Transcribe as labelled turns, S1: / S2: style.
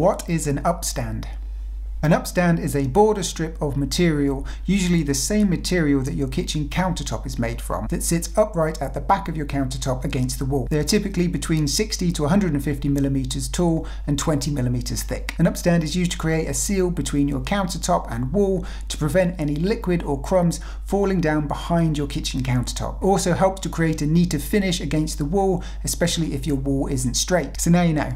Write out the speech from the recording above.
S1: What is an upstand? An upstand is a border strip of material, usually the same material that your kitchen countertop is made from, that sits upright at the back of your countertop against the wall. They are typically between 60 to 150 millimeters tall and 20 millimeters thick. An upstand is used to create a seal between your countertop and wall to prevent any liquid or crumbs falling down behind your kitchen countertop. Also helps to create a neater finish against the wall, especially if your wall isn't straight. So now you know.